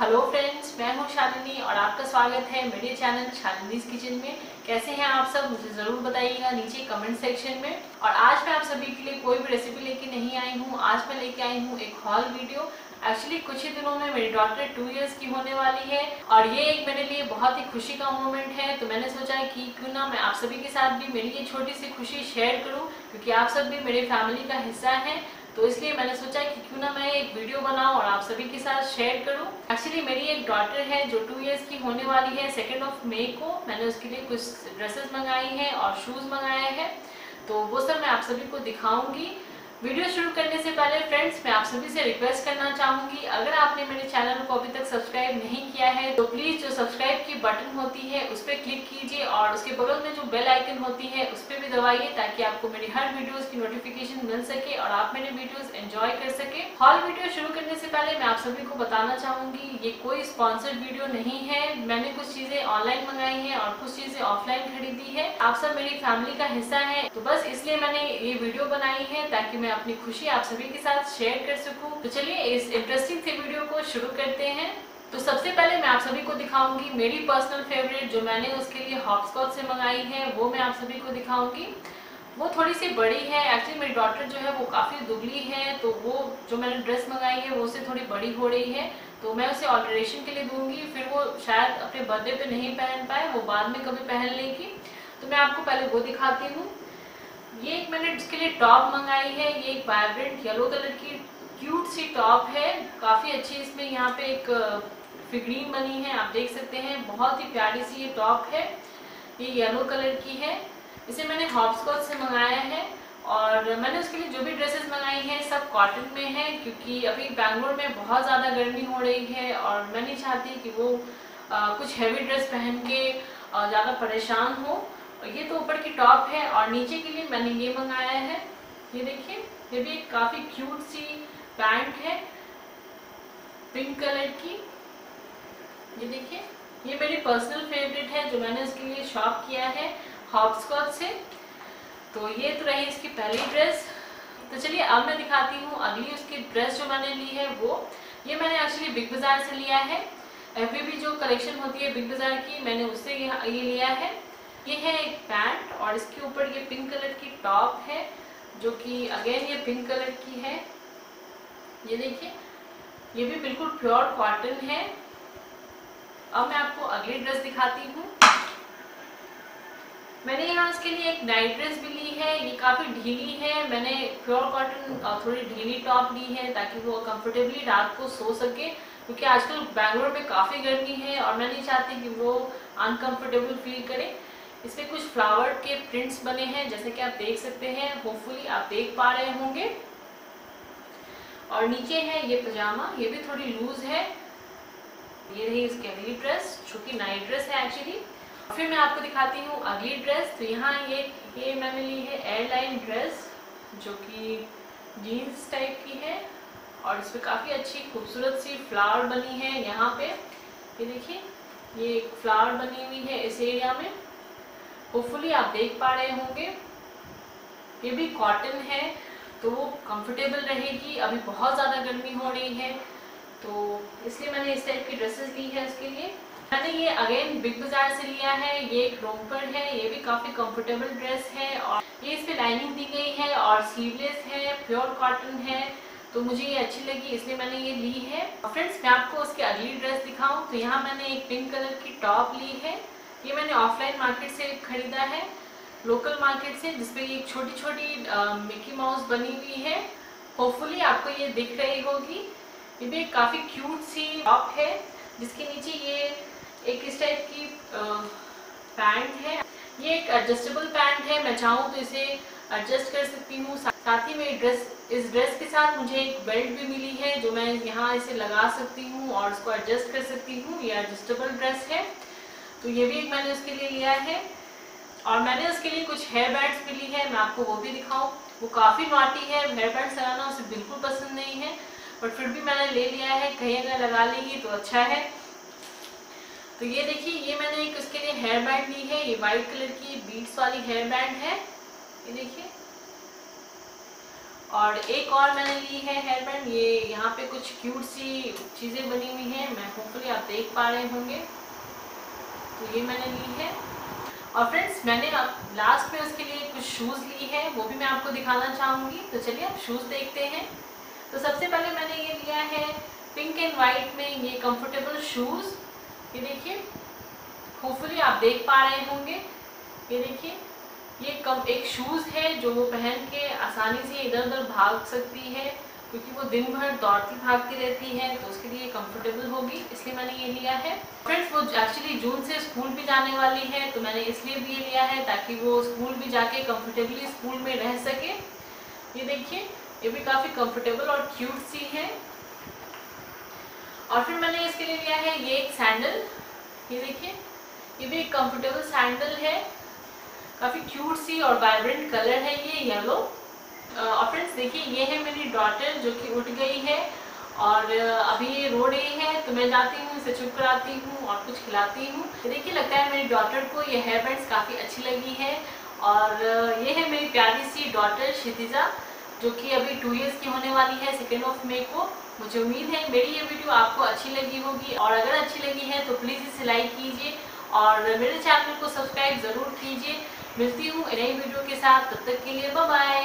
Hello friends मैं हूँ शालिनी और आपका स्वागत है मेरे चैनल शालिनीज किचन में। कैसे हैं आप सब? मुझे ज़रूर बताइएगा नीचे कमेंट सेक्शन में। और आज मैं आप सभी के लिए कोई भी रेसिपी लेके नहीं आई हूँ। आज मैं लेके आई हूँ एक हॉल वीडियो एक्चुअली कुछ ही दिनों में मेरी डॉटर टू इयर्स की होने वाली है। और ये एक मेरे लिए बहुत ही खुशी का मोमेंट है। तो मैंने सोचा कि क्यों ना मैं आप सभी के साथ भी मेरी ये छोटी सी खुशी शेयर करूँ, क्योंकि आप सब भी मेरे फैमिली का हिस्सा है। तो इसलिए मैंने सोचा कि क्यों ना मैं एक वीडियो बनाऊँ और आप सभी के साथ शेयर करूँ। एक्चुअली मेरी एक डॉटर है जो टू इयर्स की होने वाली है सेकेंड ऑफ़ मे को। मैंने उसके लिए कुछ ड्रेसेस मंगाई हैं और शूज़ मंगाए हैं। तो वो सब मैं आप सभी को दिखाऊँगी। वीडियो शुरू करने से पहले फ्रेंड्स, मैं आप सभी से रिक्वेस्ट करना चाहूँगी, अगर आपने मेरे चैनल को अभी तक सब्सक्राइब नहीं किया है तो प्लीज़ जो सब्सक्राइब की बटन होती है, उस पर क्लिक कीजिए और उसके बगल में जो बेल आइकन होती है, उस पर भी दबाइए ताकि आपको मेरी हर वीडियोस की नोटिफिकेशन मिल सके और आप मेरे वीडियोस एंजॉय कर सके। हॉल वीडियो शुरू करने से पहले मैं आप सभी को बताना चाहूँगी, ये कोई स्पॉन्सर्ड वीडियो नहीं है। मैंने कुछ चीज़ें ऑनलाइन मंगाई है और कुछ चीज़ें ऑफलाइन खरीदी है। आप सब मेरी फैमिली का हिस्सा है तो बस इसलिए मैंने ये वीडियो बनाई है ताकि मैं मैं अपनी खुशी आप सभी के साथ शेयर कर सकूँ। तो चलिए, इस इंटरेस्टिंग से वीडियो को शुरू करते हैं। तो सबसे पहले मैं आप सभी को दिखाऊँगी मेरी पर्सनल फेवरेट जो मैंने उसके लिए हॉपस्कॉच से मंगाई है, वो मैं आप सभी को दिखाऊँगी। वो थोड़ी सी बड़ी है एक्चुअली मेरी डॉटर जो है वो काफ़ी दुबली है तो वो जो मैंने ड्रेस मंगाई है, वो उससे थोड़ी बड़ी हो रही है। तो मैं उसे ऑल्ट्रेशन के लिए दूँगी, फिर वो शायद अपने बर्थडे पे नहीं पहन पाए, वो बाद में कभी पहन लेगी। तो मैं आपको पहले वो दिखाती हूँ। ये एक मैंने इसके लिए टॉप मंगाई है ये एक वाइब्रेंट येलो कलर की क्यूट सी टॉप है। काफ़ी अच्छी इसमें यहाँ पे एक फिगरीन बनी है आप देख सकते हैं। बहुत ही प्यारी सी ये टॉप है। ये येलो कलर की है। इसे मैंने हॉपस्कॉच से मंगाया है और मैंने उसके लिए जो भी ड्रेसेस मंगाई हैं सब कॉटन में है क्योंकि अभी बैंगलोर में बहुत ज़्यादा गर्मी हो रही है और मैं नहीं चाहती कि वो आ, कुछ हैवी ड्रेस पहन के ज़्यादा परेशान हो। ये तो ऊपर की टॉप है और नीचे के लिए मैंने ये मंगाया है। ये देखिए, ये भी एक काफ़ी क्यूट सी पैंट है पिंक कलर की। ये देखिए, ये मेरी पर्सनल फेवरेट है जो मैंने इसके लिए शॉप किया है हॉपस्कॉच से। तो ये तो रही इसकी पहली ड्रेस तो चलिए, अब मैं दिखाती हूँ अगली उसकी ड्रेस जो मैंने ली है वो। ये मैंने एक्चुअली बिग बाज़ार से लिया है। एफ़ जो कलेक्शन होती है बिग बाज़ार की, मैंने उससे ये लिया है। ये है एक पैंट और इसके ऊपर ये पिंक कलर की टॉप है, जो कि अगेन ये पिंक कलर की है। ये देखिए, ये भी बिल्कुल प्योर कॉटन है। अब मैं आपको अगली ड्रेस दिखाती हूँ। मैंने यहाँ इसके लिए एक नाइट ड्रेस भी ली है, ये काफ़ी ढीली है। मैंने प्योर कॉटन थोड़ी ढीली टॉप ली है ताकि वो कंफर्टेबली रात को सो सके, क्योंकि आजकल बैंगलोर में काफ़ी गर्मी है और मैं नहीं चाहती कि वो अनकंफर्टेबल फील करे। इसमें कुछ फ्लावर के प्रिंट्स बने हैं, जैसे कि आप देख सकते हैं होपफुली आप देख पा रहे होंगे। और नीचे है ये पजामा ये भी थोड़ी लूज है। ये रही इसकी अगली ड्रेस जो कि नाइट ड्रेस है एक्चुअली फिर मैं आपको दिखाती हूँ अगली ड्रेस तो यहाँ ये ये मैंने ली है एयरलाइन ड्रेस जो कि जीन्स टाइप की है। और इस पर काफ़ी अच्छी खूबसूरत सी फ्लावर बनी है यहाँ पे। ये देखिए, ये एक फ्लावर बनी हुई है इस एरिया में। होपफुली आप देख पा रहे होंगे। ये भी कॉटन है तो वो कंफर्टेबल रहेगी। अभी बहुत ज़्यादा गर्मी हो रही है तो इसलिए मैंने इस टाइप की ड्रेसेस ली है इसके लिए। मैंने ये अगेन बिग बाज़ार से लिया है, ये एक रोमपर है, ये भी काफ़ी कंफर्टेबल ड्रेस है और ये इस पर लाइनिंग दी गई है और सीवलेस है प्योर कॉटन है तो मुझे ये अच्छी लगी, इसलिए मैंने ये ली है। फ्रेंड्स मैं आपको उसकी अगली ड्रेस दिखाऊँ। तो यहाँ मैंने एक पिंक कलर की टॉप ली है। ये मैंने ऑफलाइन मार्केट से खरीदा है लोकल मार्केट से, जिसपे ये छोटी छोटी मिकी माउस बनी हुई है। होपफुली आपको ये दिख रही होगी। ये भी काफ़ी क्यूट सी टॉप है, जिसके नीचे ये एक इस टाइप की पैंट है। ये एक एडजस्टेबल पैंट है, मैं चाहूँ तो इसे एडजस्ट कर सकती हूँ। साथ ही मेरी ड्रेस इस ड्रेस के साथ मुझे एक बेल्ट भी मिली है, जो मैं यहाँ इसे लगा सकती हूँ और इसको एडजस्ट कर सकती हूँ। ये एडजस्टेबल ड्रेस है। तो ये भी एक मैंने उसके लिए लिया है। और मैंने उसके लिए कुछ हेयर बैंड्स भी ली है, मैं आपको वो भी दिखाऊँ। वो काफ़ी नोटी है हेयर बैंड लगाना उसे बिल्कुल पसंद नहीं है। बट फिर भी मैंने ले लिया है, कहीं अगर लगा लेगी तो अच्छा है। तो ये देखिए, ये मैंने एक उसके लिए हेयर बैंड ली है, ये वाइट कलर की बीट्स वाली हेयर बैंड है। ये देखिए। और एक और मैंने ली है हेयर बैंड ये यहाँ पे कुछ क्यूट सी चीज़ें बनी हुई हैं, मैं होपफुली आप देख पा रहे होंगे। तो ये मैंने ली है। और फ्रेंड्स मैंने अब लास्ट में उसके लिए कुछ शूज़ ली है, वो भी मैं आपको दिखाना चाहूँगी। तो चलिए आप शूज़ देखते हैं। तो सबसे पहले मैंने ये लिया है पिंक एंड वाइट में ये कंफर्टेबल शूज़ ये देखिए होपफुली आप देख पा रहे होंगे। ये देखिए, ये कम एक शूज़ है जो वो पहन के आसानी से इधर उधर भाग सकती है। क्योंकि वो दिन भर दौड़ती भागती रहती है तो उसके लिए कंफर्टेबल होगी, इसलिए मैंने ये लिया है। फ्रेंड्स वो एक्चुअली जून से स्कूल भी जाने वाली है तो मैंने इसलिए भी ये लिया है ताकि वो स्कूल भी जाके कंफर्टेबली स्कूल में रह सके। ये देखिए, ये भी काफ़ी कंफर्टेबल और क्यूट सी है। और फिर मैंने इसके लिए लिया है ये एक सैंडल ये देखिए, ये भी एक कंफर्टेबल सैंडल है। काफ़ी क्यूट सी और वाइब्रेंट कलर है ये येलो और फ्रेंड्स देखिए, ये है मेरी डॉटर जो कि उठ गई है और अभी ये रो रही है तो मैं जाती हूँ, इसे चुप कराती हूँ और कुछ खिलाती हूँ। देखिए, लगता है मेरी डॉटर को ये हेयर बैंड्स काफ़ी अच्छी लगी है और ये है मेरी प्यारी सी डॉटर क्षितिजा जो कि अभी टू इयर्स की होने वाली है सेकेंड ऑफ़ मे को। मुझे उम्मीद है मेरी ये वीडियो आपको अच्छी लगी होगी और अगर अच्छी लगी है तो प्लीज़ इसे लाइक कीजिए और मेरे चैनल को सब्सक्राइब ज़रूर कीजिए। मिलती हूँ नई वीडियो के साथ, तब तक के लिए bye